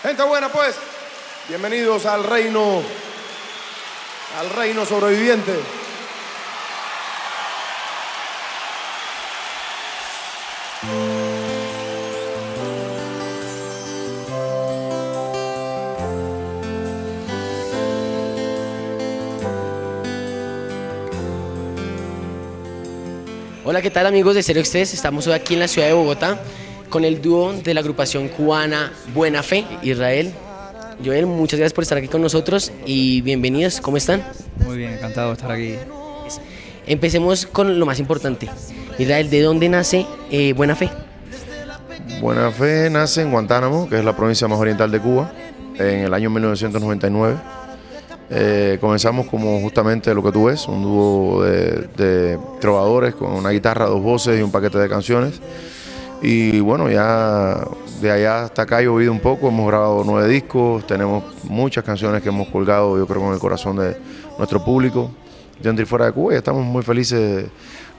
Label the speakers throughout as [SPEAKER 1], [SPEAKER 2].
[SPEAKER 1] Gente buena, pues, bienvenidos al reino, al reino sobreviviente.
[SPEAKER 2] Hola, ¿qué tal amigos de Cero Express? Estamos hoy aquí en la ciudad de Bogotá con el dúo de la agrupación cubana Buena Fe, Israel. Joel, muchas gracias por estar aquí con nosotros y bienvenidos, ¿cómo están?
[SPEAKER 3] Muy bien, encantado de estar aquí.
[SPEAKER 2] Empecemos con lo más importante. Israel, ¿de dónde nace eh, Buena Fe?
[SPEAKER 1] Buena Fe nace en Guantánamo, que es la provincia más oriental de Cuba, en el año 1999. Eh, comenzamos como justamente lo que tú ves, un dúo de, de trovadores con una guitarra, dos voces y un paquete de canciones. Y bueno, ya de allá hasta acá ha llovido un poco, hemos grabado nueve discos, tenemos muchas canciones que hemos colgado, yo creo, con el corazón de nuestro público, dentro y fuera de Cuba, y estamos muy felices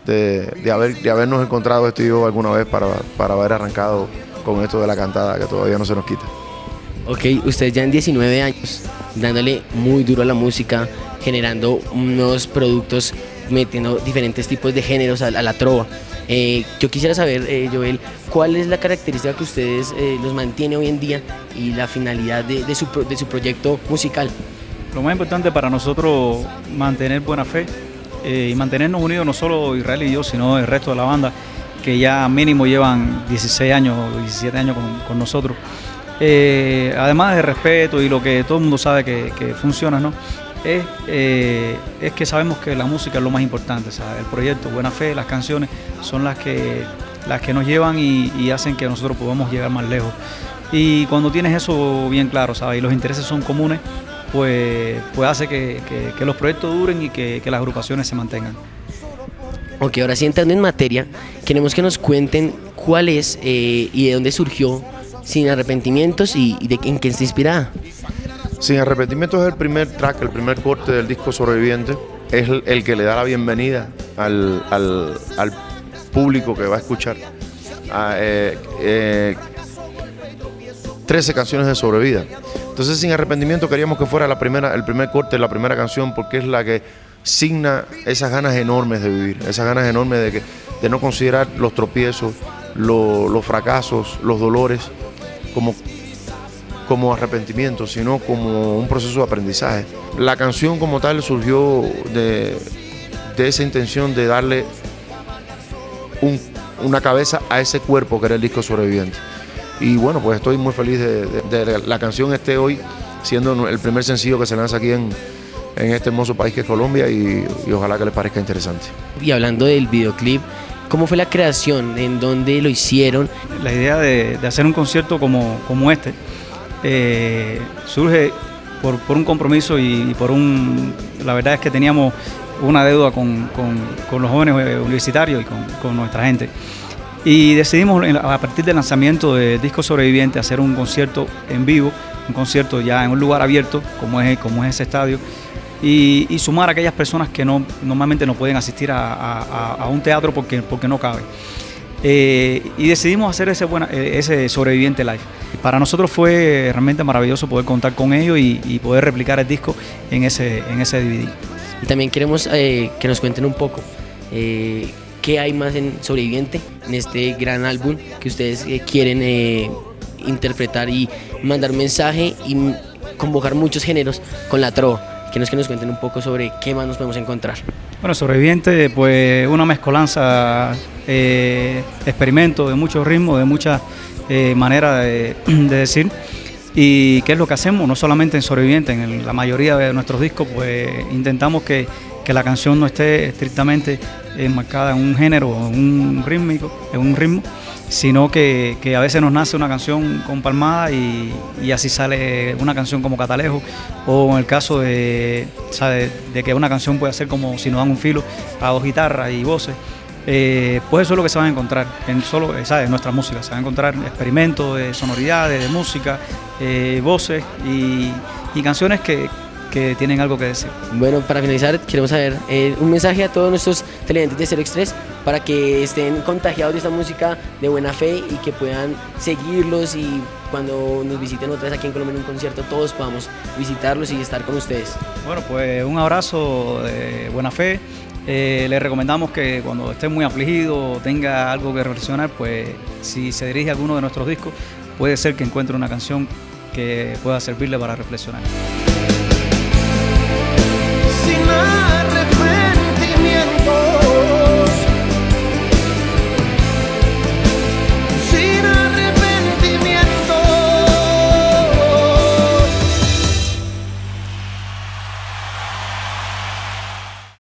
[SPEAKER 1] de, de haber, de habernos encontrado esto y yo alguna vez para, para haber arrancado con esto de la cantada, que todavía no se nos quita.
[SPEAKER 2] Ok, ustedes ya en 19 años, dándole muy duro a la música, generando nuevos productos, metiendo diferentes tipos de géneros a, a la trova. Eh, yo quisiera saber, eh, Joel, cuál es la característica que ustedes eh, los mantiene hoy en día y la finalidad de, su, de su proyecto musical.
[SPEAKER 3] Lo más importante para nosotros mantener buena fe y mantenernos unidos no solo Israel y yo, sino el resto de la banda, que ya mínimo llevan 16 años o 17 años con, con nosotros. Además de respeto y lo que todo el mundo sabe que, que funciona, ¿no? Es, eh, es que sabemos que la música es lo más importante, ¿sabes? el proyecto, buena fe, las canciones son las que, las que nos llevan y, hacen que nosotros podamos llegar más lejos. Y cuando tienes eso bien claro, ¿sabes? Y los intereses son comunes, pues, pues hace que, que- los proyectos duren y que, que las agrupaciones se mantengan.
[SPEAKER 2] Ok, ahora sí entrando en materia, queremos que nos cuenten cuál es eh, y de dónde surgió Sin Arrepentimientos y, de, en qué está inspirada.
[SPEAKER 1] Sin arrepentimiento es el primer track, el primer corte del disco Sobreviviente. Es el, que le da la bienvenida al, al- al público que va a escuchar. Ah, eh, eh, 13 canciones de sobrevida. Entonces, sin arrepentimiento queríamos que fuera la primera, el primer corte, la primera canción, porque es la que signa esas ganas enormes de vivir, esas ganas enormes de, que, de no considerar los tropiezos, lo- los fracasos, los dolores como como arrepentimiento, sino como un proceso de aprendizaje. La canción como tal surgió de, de esa intención de darle un- una cabeza a ese cuerpo que era el disco sobreviviente. Y bueno, pues estoy muy feliz de, de- de la canción esté hoy siendo el primer sencillo que se lanza aquí en, en este hermoso país que es Colombia y, y ojalá que les parezca interesante.
[SPEAKER 2] Y hablando del videoclip, ¿cómo fue la creación? ¿En dónde lo hicieron?
[SPEAKER 3] La idea de, de hacer un concierto como, como este eh, surge por, por un compromiso y, por un... La verdad es que teníamos una deuda con, con- los jóvenes eh, universitarios y con, nuestra gente. Y decidimos a partir del lanzamiento de Disco Sobreviviente hacer un concierto en vivo, un concierto ya en un lugar abierto como es, como es ese estadio, y, sumar a aquellas personas que no, normalmente no pueden asistir a- a- a un teatro porque, porque no cabe. Eh, y decidimos hacer ese, buena, eh, ese sobreviviente live. Para nosotros fue realmente maravilloso poder contar con ellos y, poder replicar el disco en ese, en ese DVD.
[SPEAKER 2] Y también queremos eh, que nos cuenten un poco qué hay más en Sobreviviente, en este gran álbum que ustedes quieren interpretar y mandar mensaje y convocar muchos géneros con la trova. Queremos que nos cuenten un poco sobre qué más nos podemos encontrar.
[SPEAKER 3] Bueno, sobreviviente, pues una mezcolanza, eh, experimento de muchos ritmos, de muchas eh, maneras de, de decir. Y qué es lo que hacemos, no solamente en sobreviviente, en la mayoría de nuestros discos, pues intentamos que, que la canción no esté estrictamente enmarcada en un género, en un rítmico, en un ritmo, sino que, que a veces nos nace una canción con palmada y, así sale una canción como Catalejo, o en el caso de, de, que una canción puede ser como si nos dan un filo a dos guitarras y voces. Eh, pues eso es lo que se van a encontrar en solo eh, ¿sabes? nuestra música. Se van a encontrar experimentos de sonoridades, de música, eh, voces y canciones que, que tienen algo que decir.
[SPEAKER 2] Bueno, para finalizar, queremos saber eh, un mensaje a todos nuestros televidentes de Cero Express para que estén contagiados de esta música de buena fe y que puedan seguirlos y cuando nos visiten otra vez aquí en Colombia en un concierto todos podamos visitarlos y estar con ustedes.
[SPEAKER 3] Bueno, pues un abrazo de buena fe. Eh, le recomendamos que cuando esté muy afligido, tenga algo que reflexionar, pues si se dirige a alguno de nuestros discos, puede ser que encuentre una canción que pueda servirle para reflexionar. ensinar.